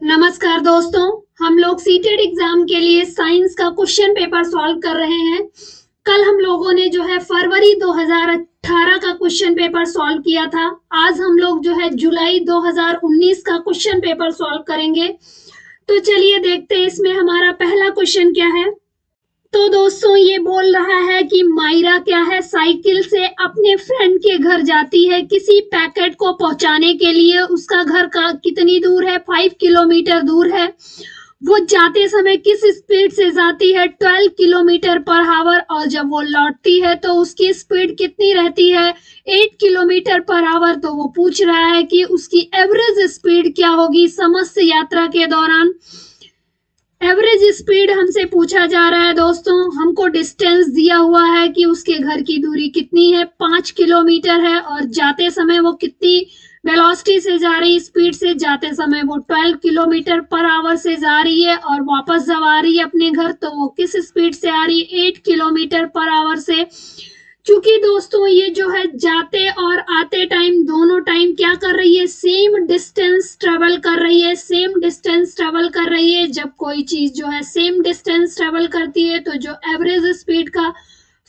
नमस्कार दोस्तों, हम लोग सीटेड एग्ज़ाम के लिए साइंस का क्वेश्चन पेपर सॉल्व कर रहे हैं। कल हम लोगों ने जो है फरवरी 2018 का क्वेश्चन पेपर सॉल्व किया था। आज हम लोग जो है जुलाई 2019 का क्वेश्चन पेपर सॉल्व करेंगे। तो चलिए देखते हैं इसमें हमारा पहला क्वेश्चन क्या है। तो दोस्तों, ये बोल रहा है कि मायरा क्या है? साइकिल से अपने फ्रेंड के घर जाती है किसी पैकेट को पहुँचाने के लिए। उसका घर का कितनी दूर है? फाइव किलोमीटर दूर है। वो जाते समय किस स्पीड से जाती है? ट्वेल्व किलोमीटर पर हावर और जब वो लौटती है तो उसकी स्पीड कितनी रहती है? एट किलोमीटर पर आवर तो वो पूछ रहा है कि उसकी एवरेज स्पीड क्या होगी समस्त यात्रा के दौरान? एवरेज स्पीड हमसे पूछा जा रहा है दोस्तों। हमको डिस्टेंस दिया हुआ है कि उसके घर की दूरी कितनी है? पाँच किलोमीटर है और जाते समय वो कितनी वेलोसिटी से जा रही स्पीड से जाते समय वो ट्वेल्व किलोमीटर पर आवर से जा रही है और वापस जब आ रही है अपने घर तो वो किस स्पीड से आ रही है? एट किलोमीटर पर आवर से। क्योंकि दोस्तों ये जो है जाते और आते टाइम दोनों टाइम क्या कर रही है? सेम डिस्टेंस ट्रेवल कर रही है सेम डिस्टेंस ट्रेवल कर रही है। जब कोई चीज़ जो है सेम डिस्टेंस ट्रेवल करती है तो जो एवरेज स्पीड का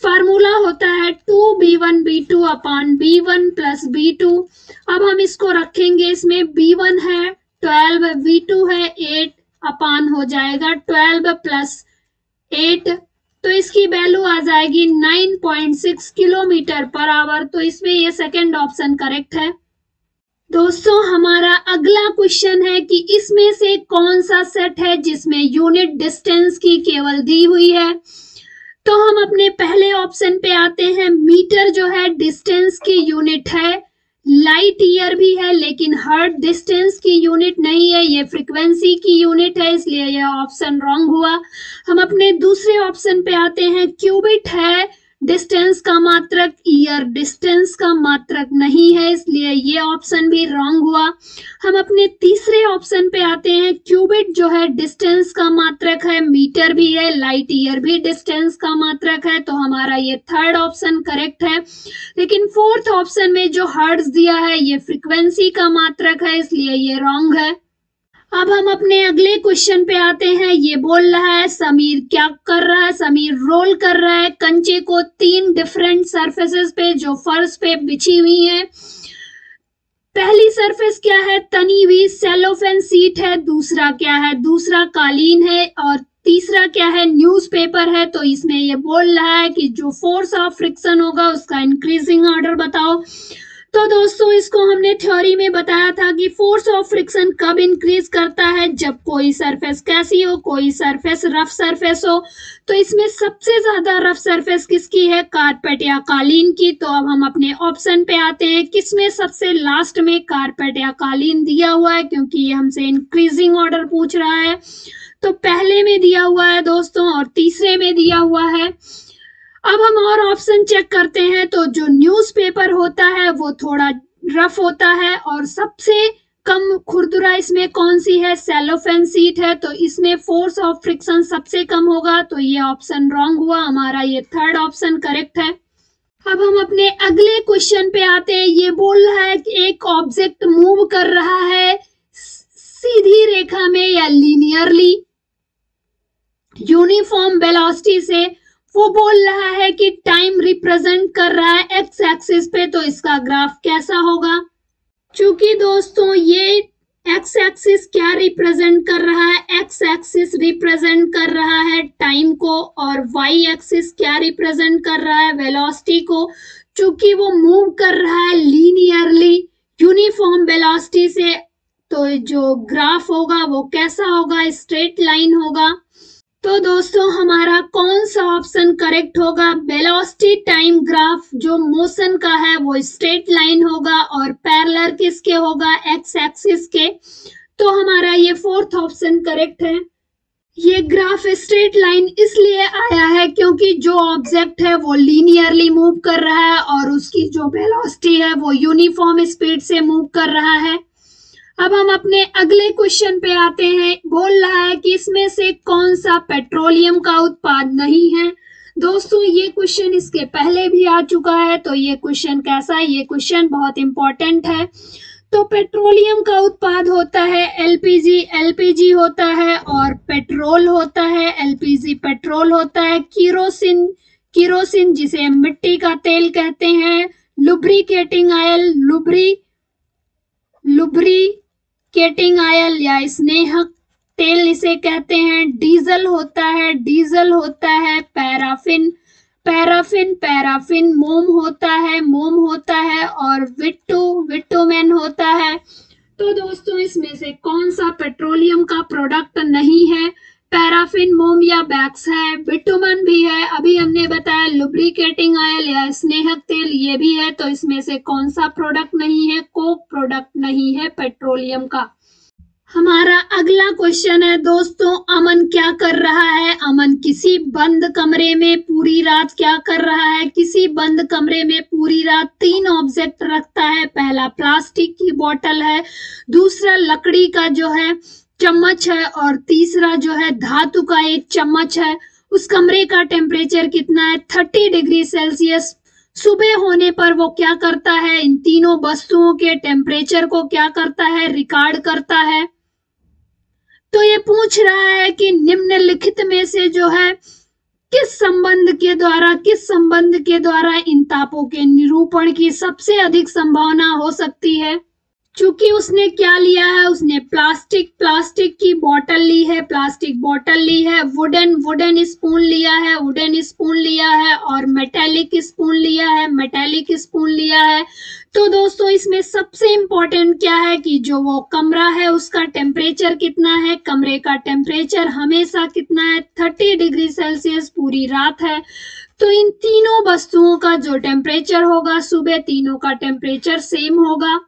फार्मूला होता है two B one B two upon B one plus B two अब हम इसको रखेंगे, इसमें बी वन है ट्वेल्व बी टू है एट अपॉन हो जाएगा ट्वेल्व प्लस एट तो इसकी वैल्यू आ जाएगी 9.6 किलोमीटर पर आवर तो इसमें ये सेकंड ऑप्शन करेक्ट है। दोस्तों, हमारा अगला क्वेश्चन है कि इसमें से कौन सा सेट है जिसमें यूनिट डिस्टेंस की केवल दी हुई है। तो हम अपने पहले ऑप्शन पे आते हैं। मीटर जो है डिस्टेंस की यूनिट है। लाइट ईयर भी है, लेकिन हर्ट डिस्टेंस की यूनिट नहीं है, ये फ्रिक्वेंसी की यूनिट है, इसलिए यह ऑप्शन रॉन्ग हुआ। हम अपने दूसरे ऑप्शन पे आते हैं। क्यूबिट है डिस्टेंस का मात्रक ईयर डिस्टेंस का मात्रक नहीं है, इसलिए ये ऑप्शन भी रॉन्ग हुआ। हम अपने तीसरे ऑप्शन पे आते हैं। क्यूबिट जो है डिस्टेंस का मात्रक है मीटर भी है लाइट ईयर भी डिस्टेंस का मात्रक है तो हमारा ये थर्ड ऑप्शन करेक्ट है। लेकिन फोर्थ ऑप्शन में जो हर्ट्स दिया है, ये फ्रिक्वेंसी का मात्रक है, इसलिए ये रॉन्ग है। अब हम अपने अगले क्वेश्चन पे आते हैं। ये बोल रहा है, समीर क्या कर रहा है? समीर रोल कर रहा है। कंचे को तीन डिफरेंट सरफेसेस पे, जो फर्श पे बिछी हुई है। पहली सरफेस क्या है? तनी हुई सेलोफेन सीट है। दूसरा क्या है? दूसरा कालीन है। और तीसरा क्या है? न्यूज़पेपर है। तो इसमें ये बोल रहा है कि जो फोर्स ऑफ़ फ्रिक्शन होगा, उसका इंक्रीजिंग ऑर्डर बताओ। तो दोस्तों, इसको हमने थ्योरी में बताया था कि फोर्स ऑफ़ फ्रिक्शन कब इंक्रीज करता है? जब कोई सरफेस कैसी हो, कोई सरफेस रफ सरफेस हो। तो इसमें सबसे ज़्यादा रफ सरफेस किसकी है? कारपेट या कालीन की। तो अब हम अपने ऑप्शन पे आते हैं। किसमें सबसे लास्ट में कारपेट या कालीन दिया हुआ है? क्योंकि ये हमसे इंक्रीजिंग ऑर्डर पूछ रहा है। तो पहले में दिया हुआ है दोस्तों, और तीसरे में दिया हुआ है। अब हम और ऑप्शन चेक करते हैं तो जो न्यूज़पेपर होता है, वो थोड़ा रफ होता है और सबसे कम खुरदुरा इसमें कौन सी है? सेलोफेन सीट है तो इसमें फोर्स ऑफ़ फ्रिक्शन सबसे कम होगा तो ये ऑप्शन रॉन्ग हुआ, हमारा ये थर्ड ऑप्शन करेक्ट है। अब हम अपने अगले क्वेश्चन पे आते हैं, ये बोल रहा है कि एक ऑब्जेक्ट मूव कर रहा है, सीधी रेखा में या लीनियरली यूनिफॉर्म वेलोसिटी से वो बोल रहा है कि टाइम रिप्रेजेंट कर रहा है एक्स एक्सिस पे तो इसका ग्राफ कैसा होगा? चूँकि दोस्तों, ये एक्स एक्सिस क्या रिप्रेजेंट कर रहा है? एक्स एक्सिस रिप्रेजेंट कर रहा है टाइम को और वाई एक्सिस क्या रिप्रेजेंट कर रहा है? वेलोसिटी को। चूँकि वो मूव कर रहा है लीनियरली यूनिफॉर्म वेलोसिटी से तो जो ग्राफ होगा वो कैसा होगा? स्ट्रेट लाइन होगा। तो दोस्तों, हमारा कौन सा ऑप्शन करेक्ट होगा? वेलोसिटी टाइम ग्राफ जो मोशन का है, वो स्ट्रेट लाइन होगा और पैरेलल किसके होगा? एक्स एक्सिस के। तो हमारा ये फोर्थ ऑप्शन करेक्ट है। ये ग्राफ स्ट्रेट लाइन इसलिए आया है क्योंकि जो ऑब्जेक्ट है, वो लीनियरली मूव कर रहा है और उसकी जो वेलोसिटी है, वो यूनिफॉर्म स्पीड से मूव कर रहा है। अब हम अपने अगले क्वेश्चन पे आते हैं। बोल रहा है कि इसमें से कौन सा पेट्रोलियम का उत्पाद नहीं है? दोस्तों, ये क्वेश्चन इसके पहले भी आ चुका है तो ये क्वेश्चन कैसा है? ये क्वेश्चन बहुत इंपॉर्टेंट है। तो पेट्रोलियम का उत्पाद होता है एलपीजी एलपीजी होता है और पेट्रोल होता है। एलपीजी पेट्रोल होता है। किरोसिन किरोसिन जिसे मिट्टी का तेल कहते हैं। Lubricating oil lubri lubri lubricating oil या स्नेहक तेल इसे कहते हैं। डीजल होता है, डीजल होता है, पैराफिन पैराफिन पैराफिन, मोम होता है, मोम होता है और विट्टो, विट्टोमैन होता है। तो दोस्तों, इसमें से कौन सा पेट्रोलियम का प्रोडक्ट नहीं है? पैराफिन, मोम या बैक्स है। बिटुमन भी है। अभी हमने बताया लुब्रिकेटिंग ऑयल या स्नेहक तेल ये भी है। तो इसमें से कौन सा प्रोडक्ट नहीं है? कोक प्रोडक्ट नहीं है पेट्रोलियम का। हमारा अगला क्वेश्चन है, दोस्तों, अमन क्या कर रहा है? अमन किसी बंद कमरे में पूरी रात क्या कर रहा है? किसी बंद कमरे में पूरी रात तीन ऑब्जेक्ट रखता है। पहला प्लास्टिक की बोतल है। दूसरा लकड़ी का जो है चम्मच है और तीसरा जो है धातु का एक चम्मच है। उस कमरे का टेम्परेचर कितना है? Thirty degree Celsius. सुबह होने पर वो क्या करता है? इन तीनों वस्तुओं के टेम्परेचर को क्या करता है? रिकॉर्ड करता है। तो ये पूछ रहा है कि निम्नलिखित में से जो है, किस संबंध के द्वारा, किस संबंध के द्वारा इन तापों के निरूपण की सबसे अधिक संभावना हो सकती है? चूँकि उसने क्या लिया है? उसने प्लास्टिक प्लास्टिक की बोतल ली है, प्लास्टिक बोतल ली है वुडन वुडन स्पून लिया है वुडन स्पून लिया है और मेटेलिक स्पून लिया है मेटेलिक स्पून लिया है। तो दोस्तों, इसमें सबसे इम्पोर्टेंट क्या है कि जो वो कमरा है, उसका टेम्परेचर कितना है? कमरे का टेम्परेचर हमेशा कितना है? थर्टी डिग्री सेल्सियस पूरी रात है। तो इन तीनों वस्तुओं का जो टेम्परेचर होगा, सुबह तीनों का टेम्परेचर सेम होगा।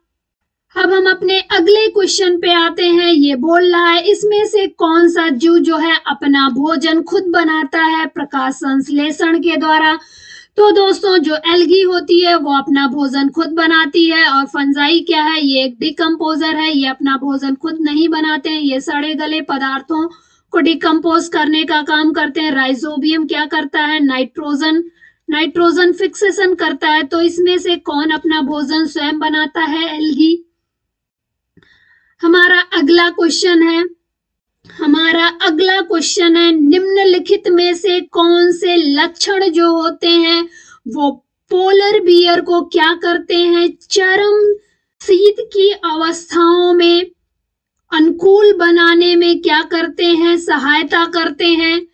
अब हम अपने अगले क्वेश्चन पे आते हैं। ये बोल रहा है, इसमें से कौन सा जीव जो है अपना भोजन खुद बनाता है? प्रकाश संश्लेषण के द्वारा। तो दोस्तों, जो एल्गी होती है, वो अपना भोजन खुद बनाती है और फंजाई क्या है? ये एक डिकम्पोजर है, ये अपना भोजन खुद नहीं बनाते हैं। ये सड़े गले पदार्थों को डिकम्पोज करने का काम करते हैं। राइजोबियम क्या करता है? नाइट्रोजन नाइट्रोजन फिक्सेशन करता है। तो इसमें से कौन अपना भोजन स्वयं बनाता है एल्गी हमारा अगला क्वेश्चन है। हमारा अगला क्वेश्चन है, निम्नलिखित में से कौन से लक्षण जो होते हैं, वो पोलर बियर को क्या करते हैं? चरम शीत की अवस्थाओं में, अनुकूल बनाने में क्या करते हैं, सहायता करते हैं।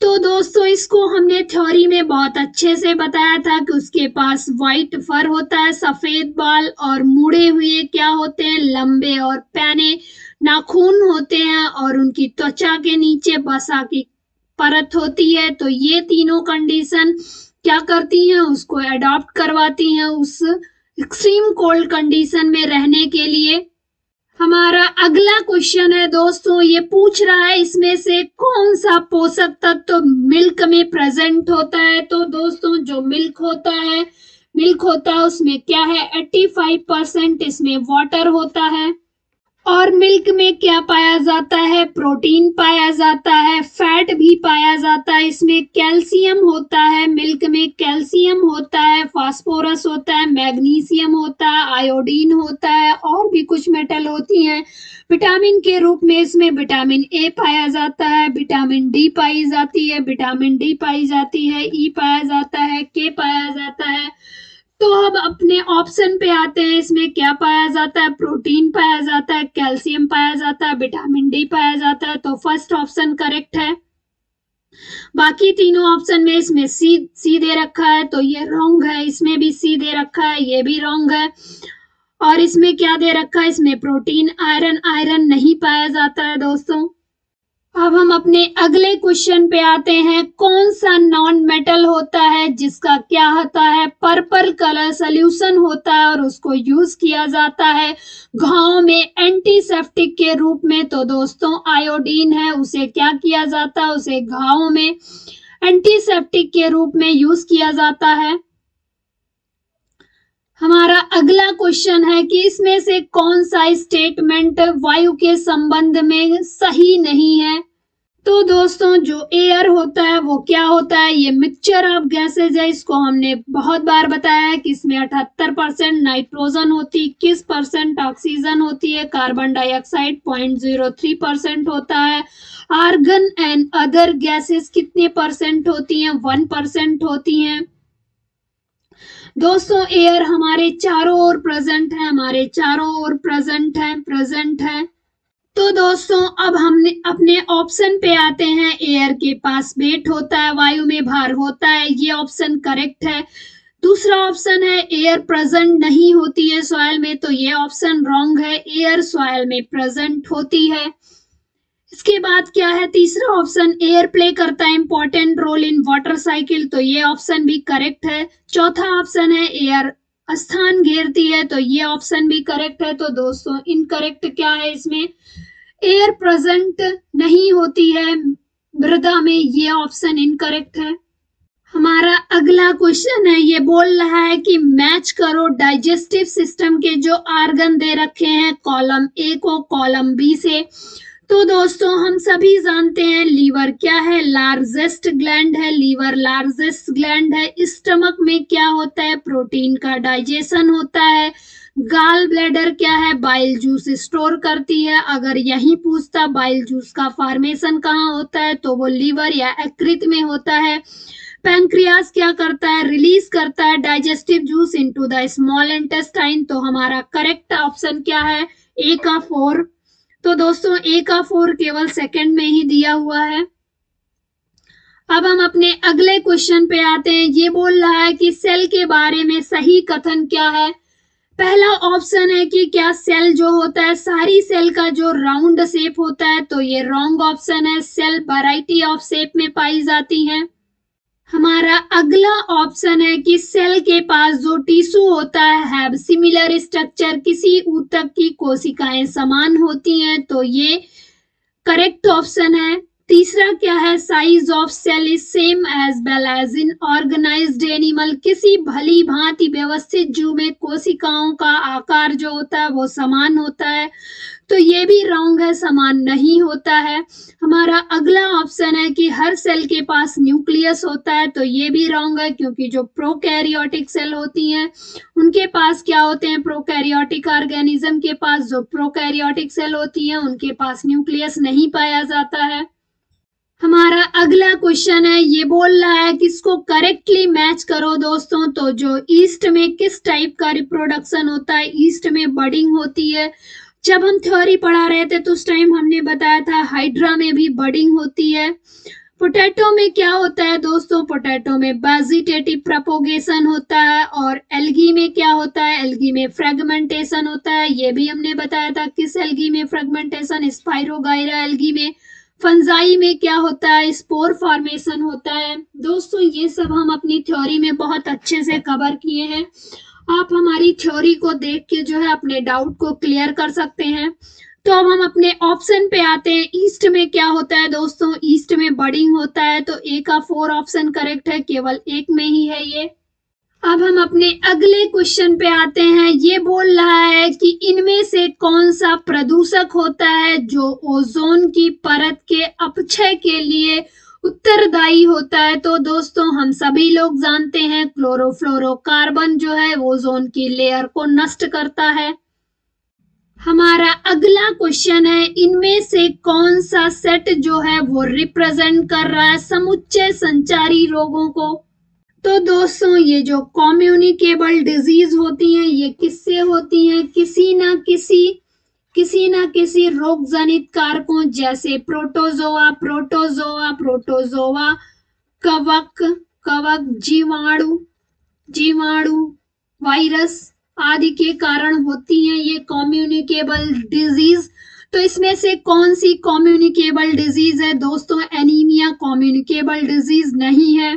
तो दोस्तों, इसको हमने थ्योरी में बहुत अच्छे से बताया था कि उसके पास व्हाइट फर होता है, सफ़ेद बाल और मुड़े हुए क्या होते हैं? लंबे और पैने नाखून होते हैं और उनकी त्वचा के नीचे बसा की परत होती है। तो ये तीनों कंडीशन क्या करती हैं? उसको एडॉप्ट करवाती हैं उस एक्सट्रीम कोल्ड कंडीशन में रहने के लिए। हमारा अगला क्वेश्चन है दोस्तों, ये पूछ रहा है इसमें से कौन सा पोषक तत्व तो मिल्क में प्रेजेंट होता है? तो दोस्तों, जो मिल्क होता है मिल्क होता है, उसमें क्या है? 85 परसेंट इसमें वाटर होता है। और मिल्क में क्या पाया जाता है? प्रोटीन पाया जाता है, फैट भी पाया जाता है, इसमें कैल्शियम होता है, मिल्क में कैल्शियम होता है, फास्फोरस होता है, मैग्नीशियम होता है, आयोडीन होता है, और भी कुछ मेटल होती हैं। विटामिन के रूप में इसमें विटामिन ए पाया जाता है, विटामिन डी पाई जाती है, विटामिन डी पाई जाती है ई पाया जाता है के पाया जाता है। तो अब अपने ऑप्शन पे आते हैं। इसमें क्या पाया जाता है? प्रोटीन पाया जाता है, कैल्शियम पाया जाता है, विटामिन डी पाया जाता है। तो फ़र्स्ट ऑप्शन करेक्ट है। बाकी तीनों ऑप्शन में इसमें सी सी दे रखा है तो ये रॉन्ग है। इसमें भी सी दे रखा है, ये भी रॉन्ग है। और इसमें क्या दे रखा है? इसमें प्रोटीन आयरन आयरन नहीं पाया जाता है दोस्तों। अब हम अपने अगले क्वेश्चन पे आते हैं। कौन सा नॉन मेटल होता है, जिसका क्या होता है? पर्पल कलर सोल्यूशन होता है और उसको यूज़ किया जाता है। घाव में एंटीसेप्टिक के रूप में तो दोस्तों आयोडीन है, उसे क्या किया जाता है? उसे घाव में एंटीसेप्टिक के रूप में यूज़ किया जाता है। हमारा अगला क्वेश्चन है कि इसमें से कौन सा स्टेटमेंट वायु के संबंध में सही नहीं है? तो दोस्तों, जो एयर होता है, वो क्या होता है? ये मिक्सचर ऑफ़ गैसेज है। इसको हमने बहुत बार बताया है कि इसमें अठहत्तर परसेंट नाइट्रोजन होती है किस परसेंट ऑक्सीजन होती है? Carbon dioxide point zero three percent होता है। आर्गन एंड अदर गैसेस कितने परसेंट होती हैं? वन परसेंट होती हैं। दोस्तों एयर हमारे चारों ओर प्रेजेंट है, हमारे चारों ओर प्रेजेंट है प्रेजेंट है। तो दोस्तों, अब हमने अपने ऑप्शन पे आते हैं। एयर के पास वेट होता है, वायु में भार होता है, ये ऑप्शन करेक्ट है। दूसरा ऑप्शन है एयर प्रेजेंट नहीं होती है सॉयल में तो ये ऑप्शन रॉन्ग है। एयर सॉयल में प्रेजेंट होती है। इसके बाद क्या है? तीसरा ऑप्शन एयर प्ले करता है important role in water cycle तो ये ऑप्शन भी करेक्ट है। चौथा ऑप्शन है एयर स्थान घेरती है तो ये ऑप्शन भी करेक्ट है। तो दोस्तों इनकरेक्ट क्या है इसमें? एयर प्रेजेंट नहीं होती है, मृदा में ये ऑप्शन इनकरेक्ट है। हमारा अगला क्वेश्चन है, ये बोल रहा है कि मैच करो डाइजेस्टिव सिस्टम के जो आर्गन दे रखे हैं कॉलम ए को कॉलम बी से। तो दोस्तों, हम सभी जानते हैं लीवर क्या है। लार्जेस्ट ग्लैंड है, लीवर लार्जेस्ट ग्लैंड है। स्टमक में क्या होता है? प्रोटीन का डाइजेशन होता है। गाल ब्लैडर क्या है? बाइल जूस स्टोर करती है। अगर यही पूछता बाइल जूस का फॉर्मेशन कहाँ होता है तो वो लीवर या एकृत में होता है। पैंक्रियास क्या करता है? रिलीज़ करता है digestive juice into the small intestine तो हमारा करेक्ट ऑप्शन क्या है? ए का फोर तो दोस्तों ए का फोर केवल सेकंड में ही दिया हुआ है। अब हम अपने अगले क्वेश्चन पे आते हैं। ये बोल रहा है कि सेल के बारे में सही कथन क्या है? पहला ऑप्शन है कि क्या सेल जो होता है, सारी सेल का जो राउंड शेप होता है तो ये रॉन्ग ऑप्शन है। सेल वैरायटी ऑफ़ शेप में पाई जाती है। हमारा अगला ऑप्शन है कि सेल के पास जो टिश्यू होता है हैव सिमिलर स्ट्रक्चर किसी ऊतक की कोशिकाएँ समान होती हैं तो ये करेक्ट ऑप्शन है। तीसरा क्या है? Size of cell is same as well as in organised animal किसी भली भांति व्यवस्थित जू में कोशिकाओं का आकार जो होता है, वो समान होता है। तो ये भी रॉन्ग है, समान नहीं होता है। हमारा अगला ऑप्शन है कि हर सेल के पास न्यूक्लियस होता है तो ये भी रॉन्ग है, क्योंकि जो प्रोकैरियोटिक सेल होती हैं, उनके पास क्या होते हैं? प्रोकैरियोटिक ऑर्गेनिज्म के पास जो प्रोकैरियोटिक सेल होती हैं, उनके पास न्यूक्लियस नहीं पाया जाता है। हमारा अगला क्वेश्चन है, ये बोल रहा है, किसको करेक्टली मैच करो दोस्तों? तो जो ईस्ट में किस टाइप का रिप्रोडक्शन होता है ईस्ट में बडिंग होती है। जब हम थ्योरी पढ़ा रहे थे तो उस टाइम हमने बताया था हाइड्रा में भी बडिंग होती है। पोटैटो में क्या होता है दोस्तों? पोटैटो में वेजिटेटिव प्रपोगेशन होता है और एल्गी में क्या होता है? एल्गी में फ्रेगमेंटेशन होता है। ये भी हमने बताया था, किस एल्गी में फ्रेगमेंटेशन स्पाइरोगाइरा एल्गी में। फंजाई में क्या होता है? स्पोर फॉर्मेशन होता है। दोस्तों, ये सब हम अपनी थ्योरी में बहुत अच्छे से कवर किए हैं। आप हमारी थ्योरी को देख के जो है अपने डाउट को क्लियर कर सकते हैं। तो अब हम अपने ऑप्शन पे आते हैं। ईस्ट में क्या होता है दोस्तों? ईस्ट में बडिंग होता है तो ए का फोर ऑप्शन करेक्ट है, केवल एक में ही है ये। अब हम अपने अगले क्वेश्चन पे आते हैं। ये बोल रहा है कि इनमें से कौन सा प्रदूषक होता है जो ओजोन की परत के अपक्षय के लिए उत्तरदायी होता है? तो दोस्तों, हम सभी लोग जानते हैं क्लोरोफ्लोरोकार्बन जो है, ओजोन की लेयर को नष्ट करता है। हमारा अगला क्वेश्चन है, इनमें से कौन सा सेट जो है, वो रिप्रेजेंट कर रहा है समुच्चय संचारी रोगों को? तो दोस्तों, ये जो कॉम्युनिकेबल डिज़ीज़ होती हैं, ये किससे होती हैं? किसी ना किसी किसी ना किसी रोग जनित कारकों जैसे प्रोटोजोआ प्रोटोजोआ प्रोटोजोआ कवक कवक जीवाणु जीवाणु वायरस आदि के कारण होती हैं ये कॉम्युनिकेबल डिज़ीज़ तो इसमें से कौन सी कॉम्युनिकेबल डिज़ीज़ है? दोस्तों एनीमिया कॉम्युनिकेबल डिज़ीज़ नहीं है।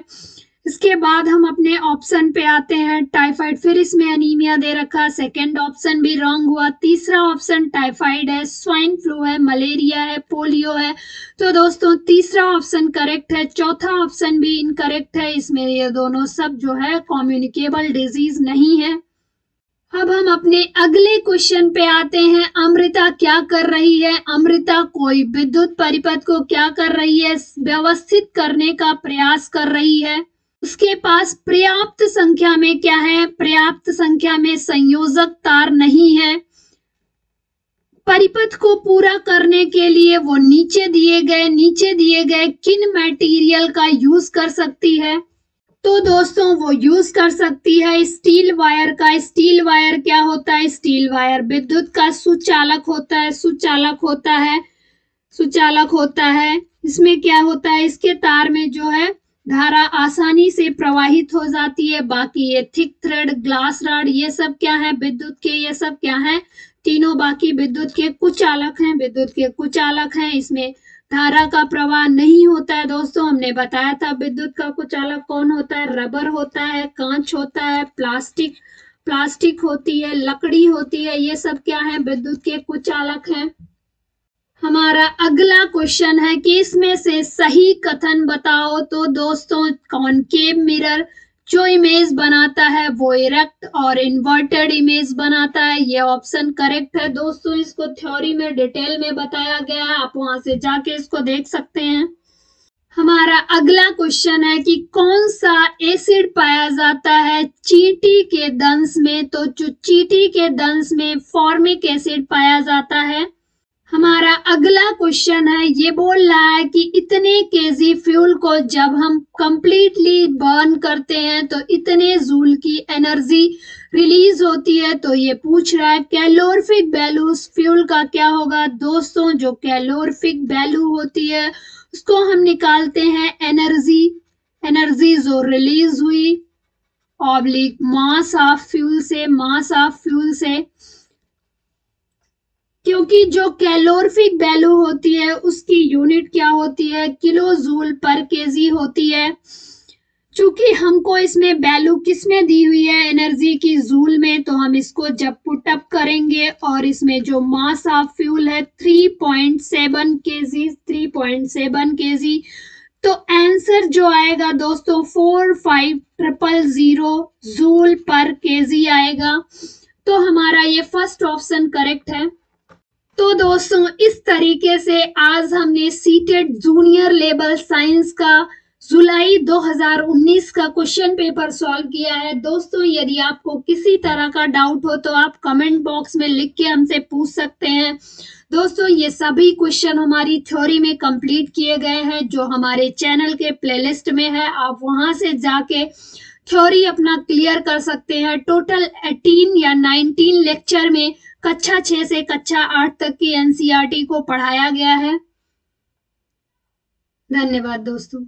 इसके बाद हम अपने ऑप्शन पे आते हैं टाइफाइड फिर इसमें अनीमिया दे रखा। सेकेंड ऑप्शन भी रॉन्ग हुआ। तीसरा ऑप्शन टाइफाइड है स्वाइन फ्लू है मलेरिया है पोलियो है। तो दोस्तों, तीसरा ऑप्शन करेक्ट है, चौथा ऑप्शन भी इनकरेक्ट है। इसमें ये दोनों सब जो है कॉम्युनिकेबल डिज़ीज़ नहीं है। अब हम अपने अगले क्वेश्चन पे आते हैं। अमृता क्या कर रही है? अमृता कोई विद्युत परिपथ को क्या कर रही है? व्यवस्थित करने का प्रयास कर रही है। उसके पास पर्याप्त संख्या में क्या है? पर्याप्त संख्या में संयोजक तार नहीं है। परिपथ को पूरा करने के लिए वो नीचे दिए गए, नीचे दिए गए किन मटेरियल का यूज़ कर सकती है? तो दोस्तों, वो यूज़ कर सकती है स्टील वायर का। स्टील वायर क्या होता है? स्टील वायर विद्युत का सुचालक होता है, सुचालक होता है, सुचालक होता है। इसमें क्या होता है? इसके तार में जो है धारा आसानी से प्रवाहित हो जाती है, बाकी ये थिक थ्रेड ग्लास राड ये सब क्या है? विद्युत के ये सब क्या है? तीनों बाकी विद्युत के कुचालक हैं, विद्युत के कुचालक हैं। इसमें धारा का प्रवाह नहीं होता है दोस्तों, हमने बताया था विद्युत का कुचालक कौन होता है? रबर होता है, कांच होता है, प्लास्टिक प्लास्टिक होती है, लकड़ी होती है, ये सब क्या है? विद्युत के कुचालक हैं। हमारा अगला क्वेश्चन है कि इसमें से सही कथन बताओ तो दोस्तों कॉनकेव मिरर जो इमेज बनाता है वो इरेक्ट और इन्वर्टेड इमेज बनाता है। ये ऑप्शन करेक्ट है दोस्तों, इसको थ्योरी में डिटेल में बताया गया है। आप वहाँ से जाके इसको देख सकते हैं। हमारा अगला क्वेश्चन है कि कौन सा एसिड पाया जाता है चीटी के दंश में? तो चीटी के दंश में फॉर्मिक एसिड पाया जाता है हमारा अगला क्वेश्चन है, ये बोल रहा है कि इतने केजी फ्यूल को जब हम कंप्लीटली बर्न करते हैं तो इतने जूल की एनर्जी रिलीज़ होती है। तो ये पूछ रहा है कैलोरफिक वैल्यू फ्यूल का क्या होगा? दोस्तों, जो कैलोरफिक वैल्यू होती है, उसको हम निकालते हैं एनर्जी एनर्जी जो रिलीज़ हुई ऑब्लिक मास ऑफ़ फ्यूल से मास ऑफ़ फ्यूल से क्योंकि जो कैलोरफिक वैल्यू होती है, उसकी यूनिट क्या होती है? किलो जूल पर केजी होती है। चूँकि हमको इसमें वैल्यू किसमें दी हुई है एनर्जी की जूल में तो हम इसको जब पुटअप करेंगे और इसमें जो मास ऑफ़ फ्यूल है 3.7 केजी 3.7 केजी तो आंसर जो आएगा दोस्तों four five triple zero joule पर केजी आएगा। तो हमारा ये फ़र्स्ट ऑप्शन करेक्ट है। तो दोस्तों, इस तरीके से आज हमने सीटेड जूनियर लेवल साइंस का जुलाई 2019 का क्वेश्चन पेपर सॉल्व किया है। दोस्तों, यदि आपको किसी तरह का डाउट हो तो आप कमेंट बॉक्स में लिख के हमसे पूछ सकते हैं। दोस्तों, ये सभी क्वेश्चन हमारी थ्योरी में कंप्लीट किए गए हैं, जो हमारे चैनल के प्लेलिस्ट में है। आप वहाँ से जाके थ्योरी अपना क्लियर कर सकते हैं। टोटल 18 या 19 लेक्चर में कक्षा छह से कक्षा आठ तक की एनसीईआरटी को पढ़ाया गया है। धन्यवाद दोस्तों।